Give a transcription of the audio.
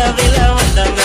vila vila vandam